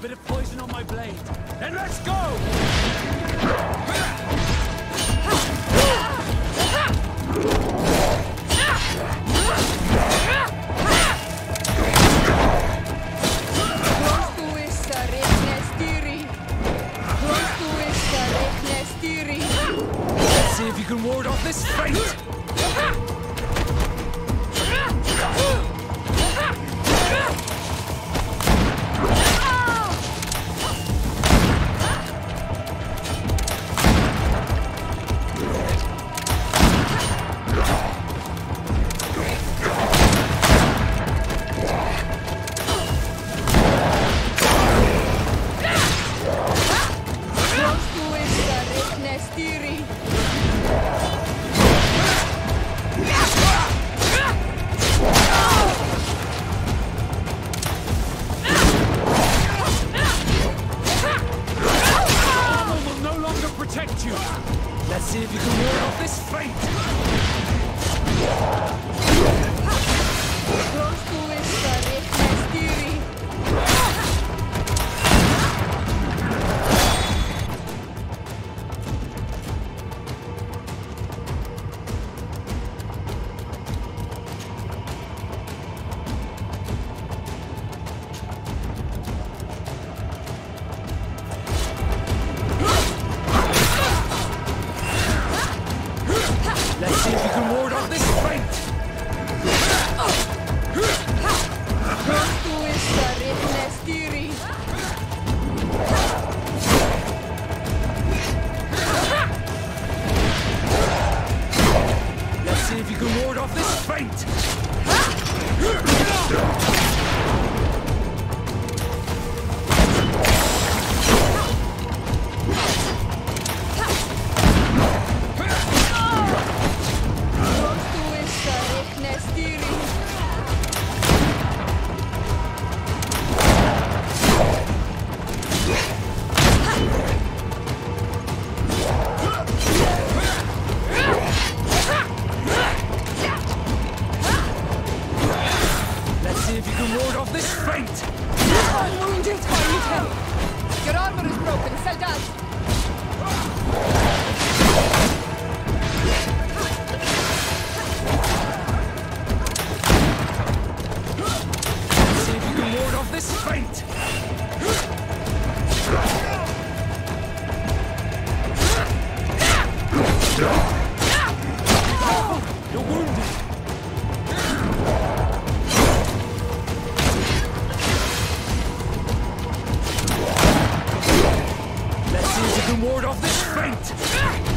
bit of poison on my blade. Then let's go! Konstuessa Regnestiri. Konstuessa Regnestiri. Let's see if you can ward off this fate! See if you can ward off this fate! Konstuessa Regnestiri. Ward ward off this fate! I'm wounded, Tiny Your armor is broken, ward off this fate!